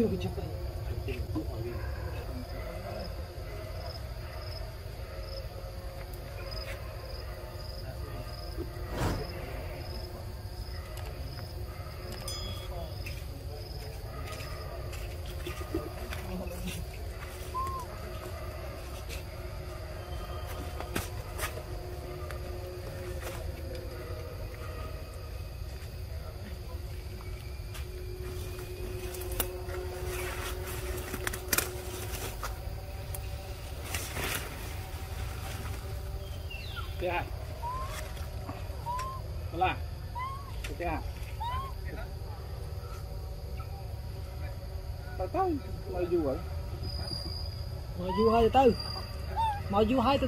Yok hocam. Là. Thế à? Tao tới, mày dù rồi. Mời vua hai từ từ Mời vua hai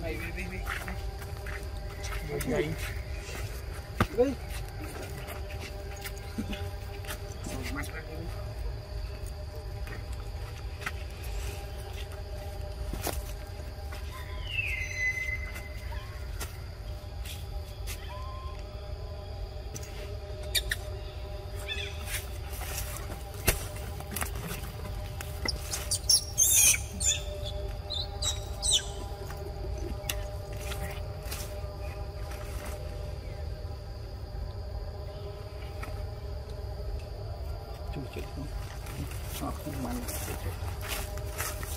Vem, vem, vem, vem. Vem aí. Vem. São demais pra né? mim. ចិត្តអត់ខ្ញុំបានចិត្ត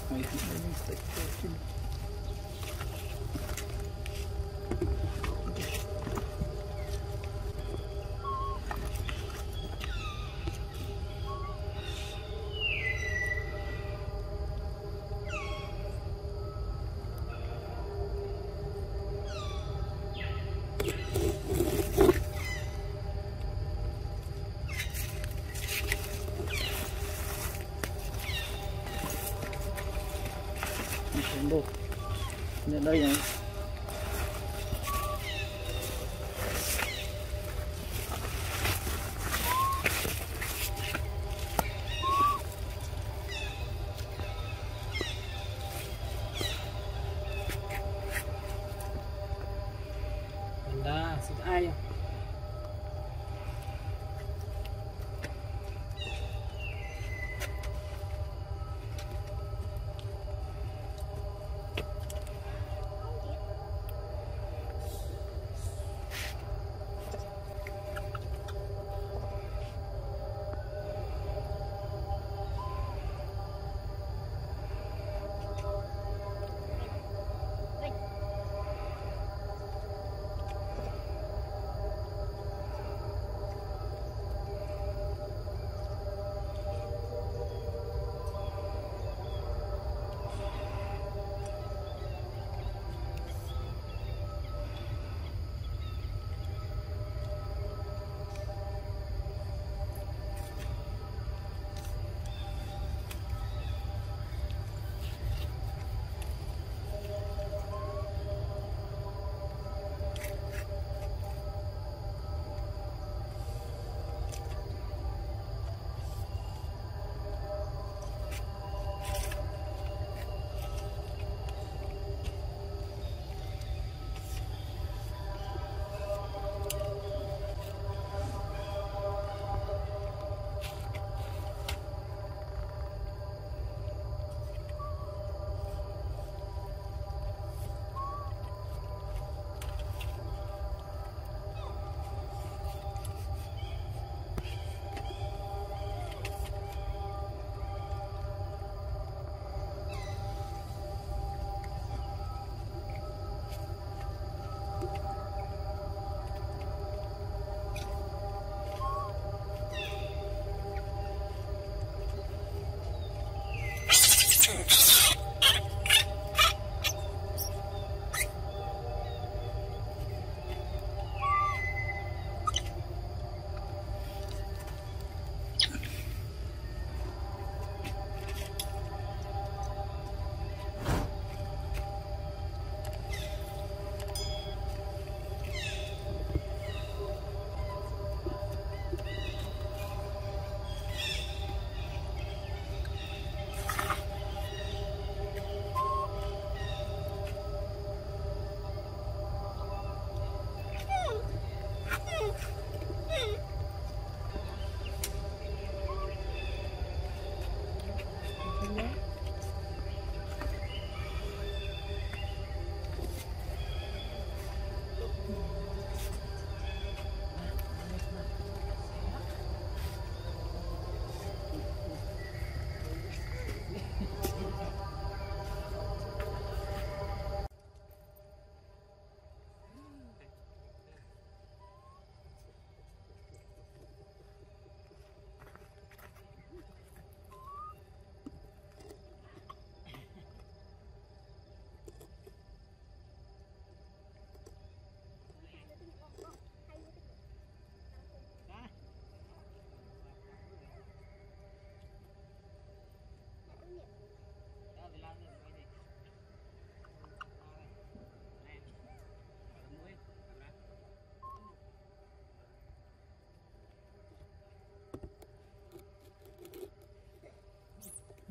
ហើយខ្ញុំមិនស្ទេចទេ được. Lên đây này.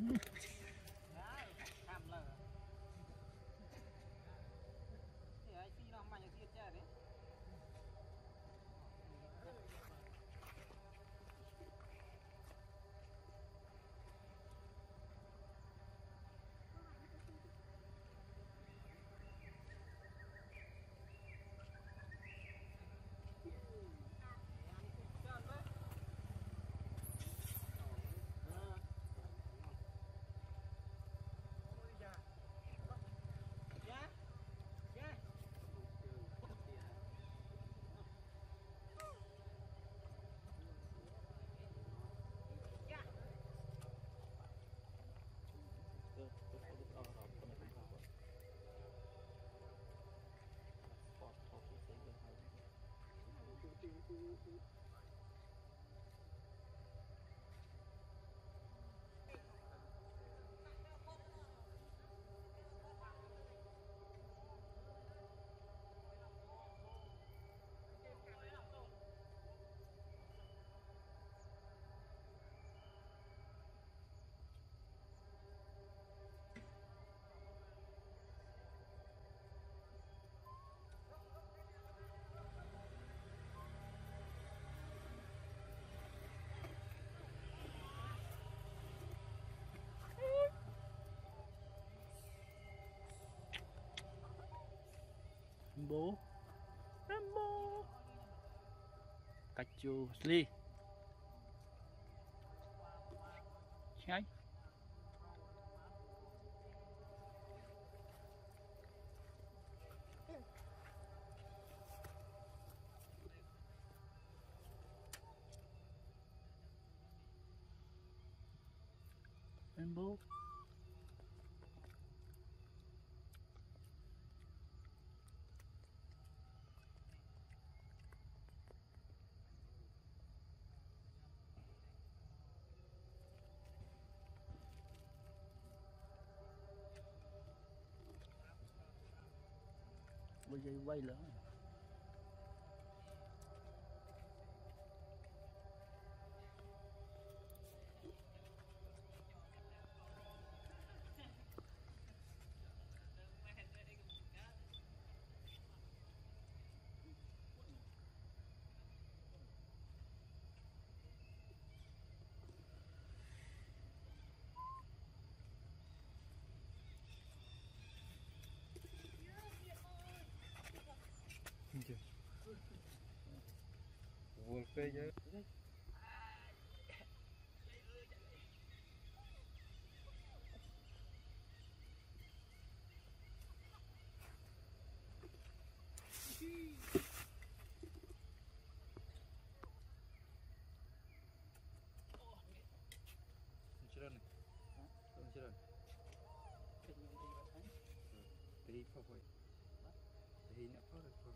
Mm-hmm. the, the Rambo Rambo Kachu Sli Ngay bây giờ quay lỡ Vua phê chứ Chiron. Chiron. Thì phải phải. Thì nó có được phải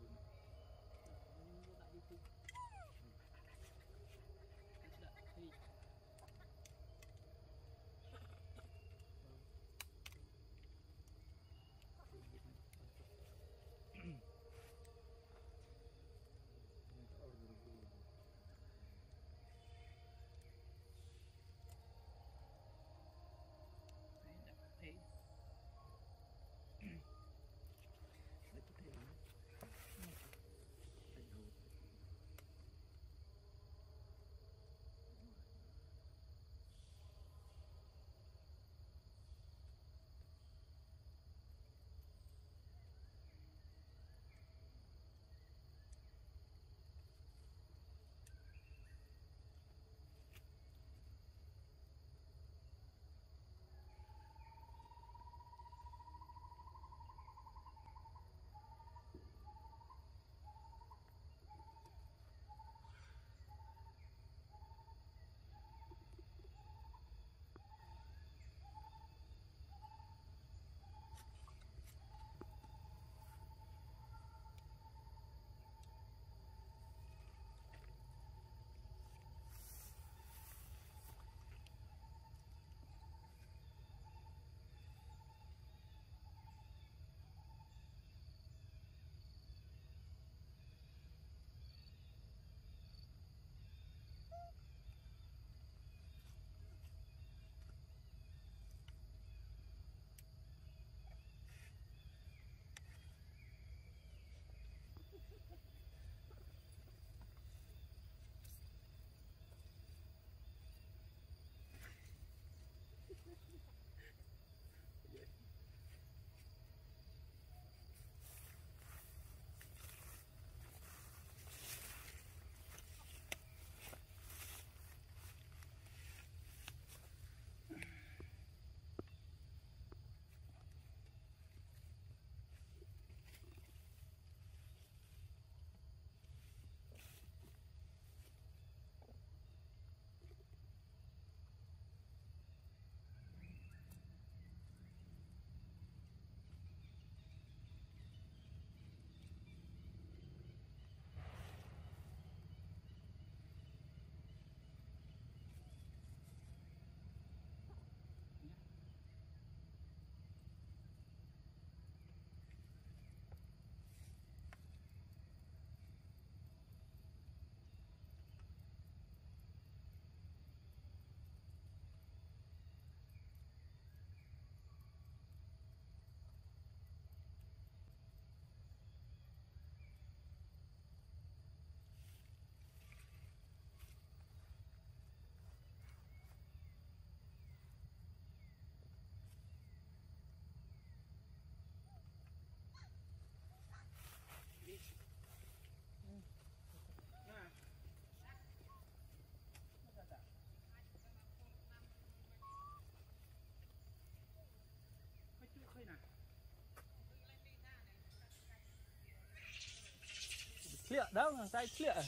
ធ្លាក់ដល់ខ្សែធ្លាក់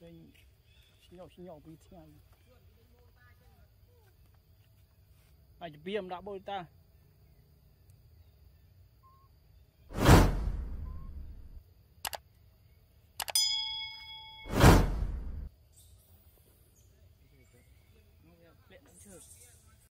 ពេញស្ញោស្ញោពីថ្ងៃអាចពីមដាក់បុយតា